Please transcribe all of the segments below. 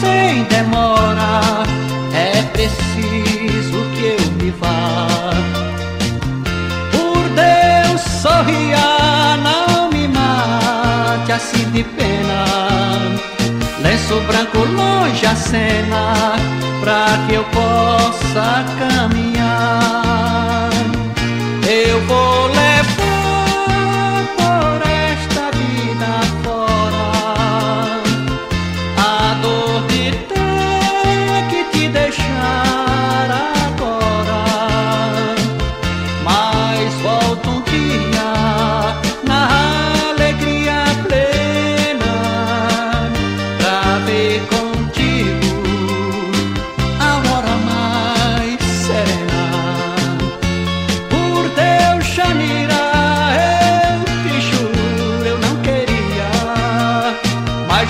sem demora. É preciso que eu me vá. Por Deus, sorria, não me mate assim de pena. Lenço branco longe a cena, pra que eu possa caminhar.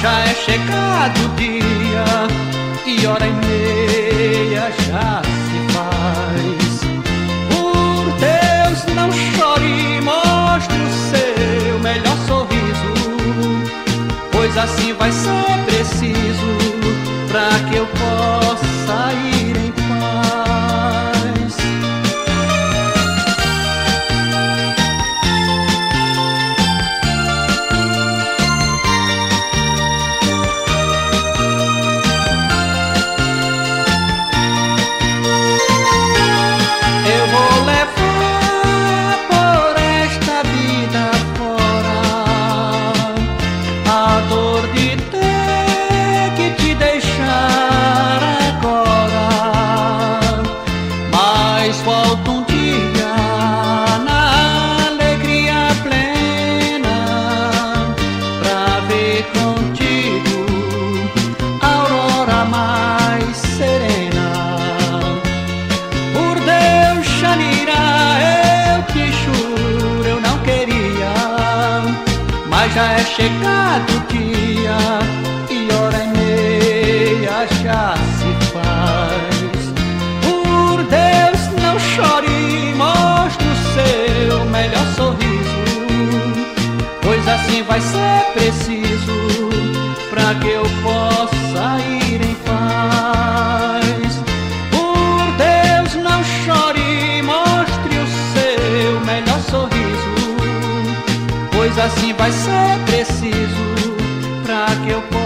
Já é chegado o dia e hora e meia já se faz. Por Deus, não chore, mostre o seu melhor sorriso. Pois assim vai ser preciso pra que eu possa já é chegado o dia e hora e meia já se faz. Por Deus, não chore, mostre o seu melhor sorriso. Pois assim vai ser preciso pra que eu possa Pois assim vai ser preciso pra que eu possa